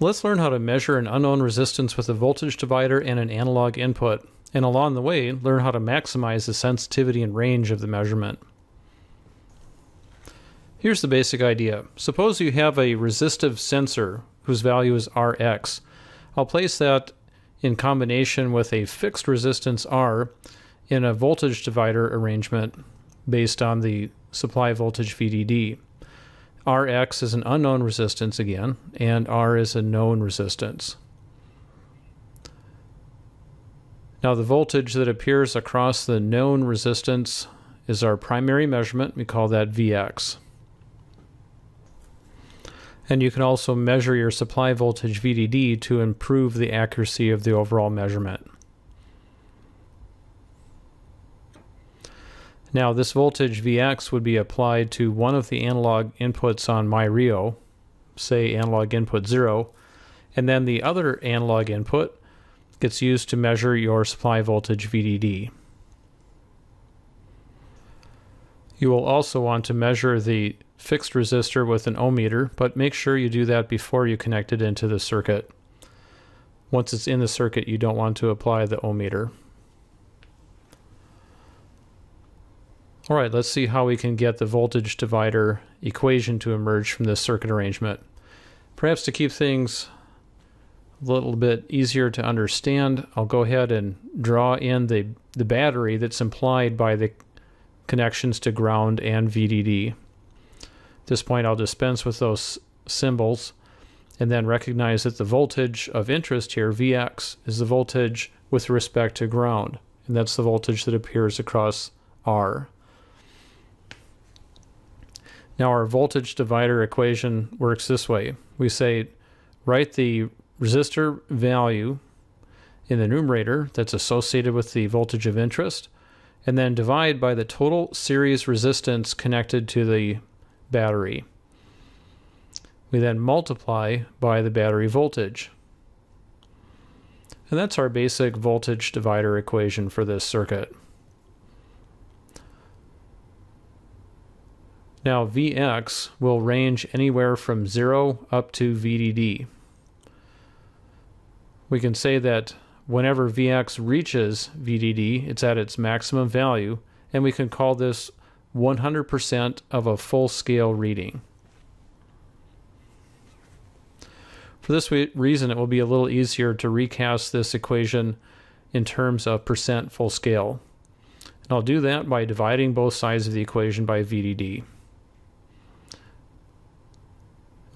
Let's learn how to measure an unknown resistance with a voltage divider and an analog input, and along the way, learn how to maximize the sensitivity and range of the measurement. Here's the basic idea. Suppose you have a resistive sensor whose value is Rx. I'll place that in combination with a fixed resistance R in a voltage divider arrangement based on the supply voltage VDD. Rx is an unknown resistance again, and R is a known resistance. Now the voltage that appears across the known resistance is our primary measurement. We call that Vx. And you can also measure your supply voltage VDD to improve the accuracy of the overall measurement. Now this voltage Vx would be applied to one of the analog inputs on myRIO, say analog input 0, and then the other analog input gets used to measure your supply voltage VDD. You will also want to measure the fixed resistor with an ohm meter, but make sure you do that before you connect it into the circuit. Once it's in the circuit, you don't want to apply the ohm All right, let's see how we can get the voltage divider equation to emerge from this circuit arrangement. Perhaps to keep things a little bit easier to understand, I'll go ahead and draw in the, the battery that's implied by the connections to ground and VDD. At this point, I'll dispense with those symbols and then recognize that the voltage of interest here, Vx, is the voltage with respect to ground, and that's the voltage that appears across R. Now our voltage divider equation works this way. We say write the resistor value in the numerator that's associated with the voltage of interest, and then divide by the total series resistance connected to the battery. We then multiply by the battery voltage. And that's our basic voltage divider equation for this circuit. Now Vx will range anywhere from 0 up to VDD. We can say that whenever Vx reaches VDD, it's at its maximum value, and we can call this 100% of a full scale reading. For this reason, it will be a little easier to recast this equation in terms of percent full scale. And I'll do that by dividing both sides of the equation by VDD.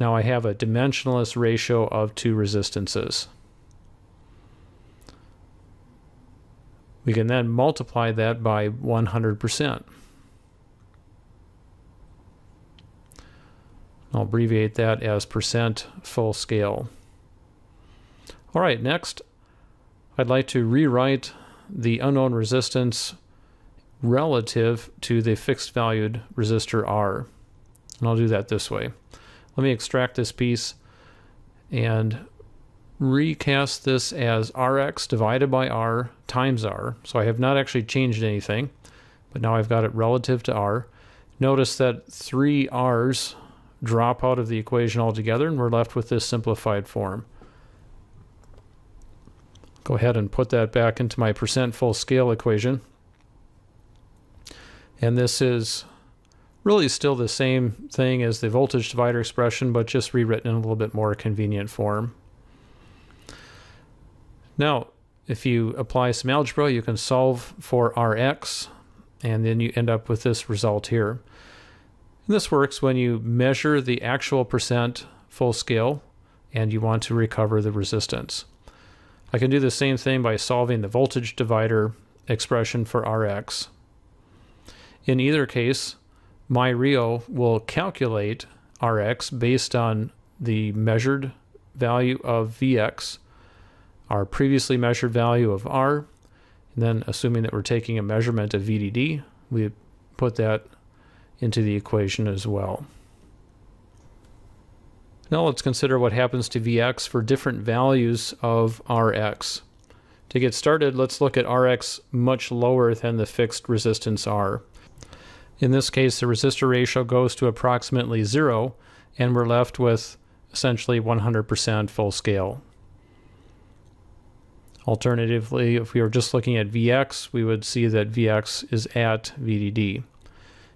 Now I have a dimensionless ratio of two resistances. We can then multiply that by 100%. I'll abbreviate that as percent full scale. All right, next, I'd like to rewrite the unknown resistance relative to the fixed valued resistor R. And I'll do that this way. Let me extract this piece and recast this as Rx divided by R times R. So I have not actually changed anything, but now I've got it relative to R. Notice that three R's drop out of the equation altogether and we're left with this simplified form. Go ahead and put that back into my percent full scale equation. And this is really still the same thing as the voltage divider expression, but just rewritten in a little bit more convenient form. Now, if you apply some algebra, you can solve for Rx, and then you end up with this result here. And this works when you measure the actual percent full scale and you want to recover the resistance. I can do the same thing by solving the voltage divider expression for Rx. In either case, myRIO will calculate Rx based on the measured value of Vx, our previously measured value of R, and then assuming that we're taking a measurement of VDD, we put that into the equation as well. Now let's consider what happens to Vx for different values of Rx. To get started, let's look at Rx much lower than the fixed resistance R. In this case, the resistor ratio goes to approximately zero, and we're left with essentially 100% full scale. Alternatively, if we were just looking at Vx, we would see that Vx is at VDD.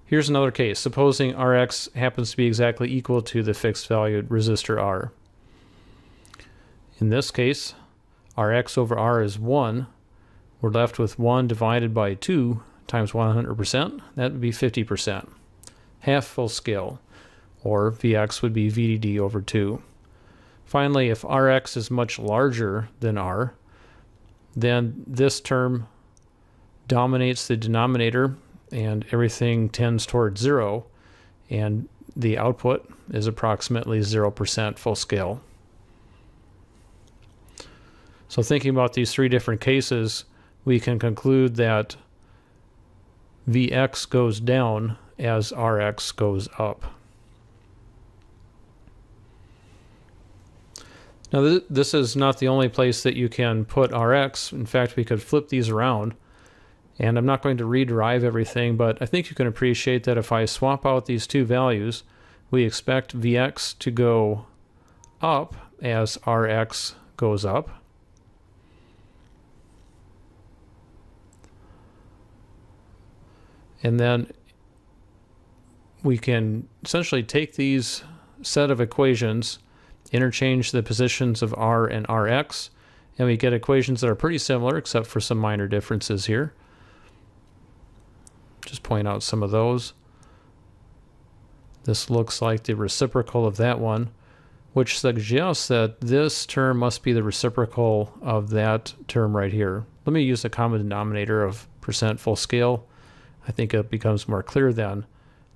Here's another case. Supposing Rx happens to be exactly equal to the fixed valued resistor R. In this case, Rx over R is 1. We're left with 1 divided by 2 times 100%. That would be 50%. Half full scale. Or Vx would be VDD over 2. Finally, if Rx is much larger than R, then this term dominates the denominator and everything tends toward zero, and the output is approximately 0% full scale. So, thinking about these three different cases, we can conclude that Vx goes down as Rx goes up. Now, th this is not the only place that you can put Rx. In fact, we could flip these around and I'm not going to rederive everything, but I think you can appreciate that if I swap out these two values, we expect Vx to go up as Rx goes up. And then we can essentially take these set of equations, interchange the positions of R and Rx, and we get equations that are pretty similar except for some minor differences here just point out some of those. This looks like the reciprocal of that one, which suggests that this term must be the reciprocal of that term right here. Let me use the common denominator of percent full scale. I think it becomes more clear then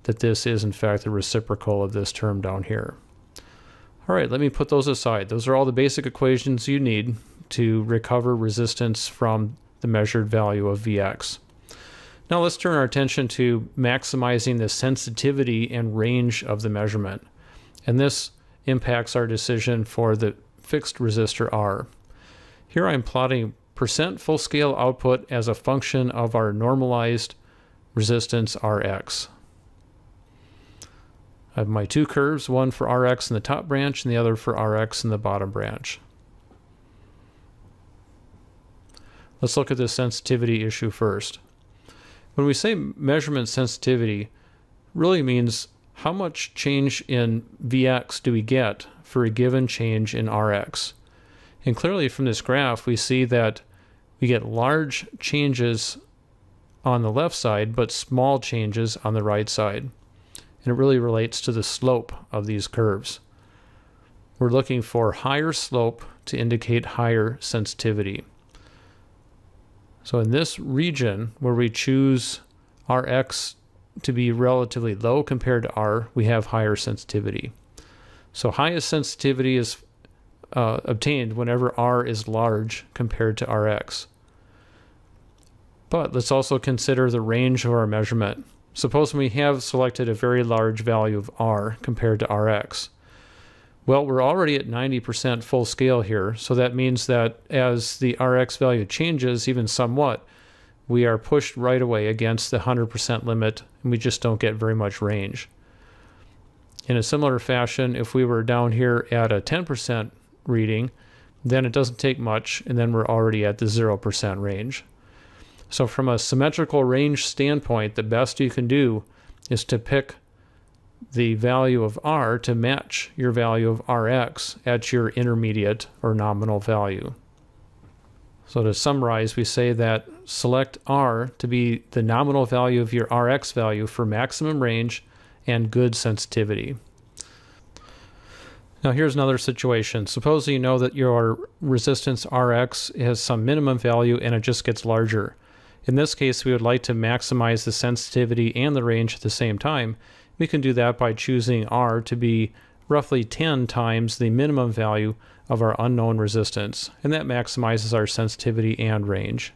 that this is in fact the reciprocal of this term down here. All right, let me put those aside. Those are all the basic equations you need to recover resistance from the measured value of Vx. Now let's turn our attention to maximizing the sensitivity and range of the measurement. And this impacts our decision for the fixed resistor R. Here I'm plotting percent full scale output as a function of our normalized resistance Rx. I have my two curves, one for Rx in the top branch and the other for Rx in the bottom branch. Let's look at the sensitivity issue first. When we say measurement sensitivity, really means how much change in Vx do we get for a given change in Rx. And clearly from this graph, we see that we get large changes on the left side, but small changes on the right side. And it really relates to the slope of these curves. We're looking for higher slope to indicate higher sensitivity. So in this region where we choose Rx to be relatively low compared to R, we have higher sensitivity. So highest sensitivity is uh, obtained whenever R is large compared to Rx. But let's also consider the range of our measurement. Suppose we have selected a very large value of R compared to Rx. Well, we're already at 90% full scale here, so that means that as the Rx value changes even somewhat, we are pushed right away against the 100% limit, and we just don't get very much range. In a similar fashion, if we were down here at a 10% reading, then it doesn't take much, and then we're already at the 0% range. So, from a symmetrical range standpoint, the best you can do is to pick the value of R to match your value of Rx at your intermediate or nominal value. So to summarize, we say that select R to be the nominal value of your Rx value for maximum range and good sensitivity. Now here's another situation. Suppose you know that your resistance Rx has some minimum value and it just gets larger. In this case, we would like to maximize the sensitivity and the range at the same time, we can do that by choosing R to be roughly 10 times the minimum value of our unknown resistance, and that maximizes our sensitivity and range.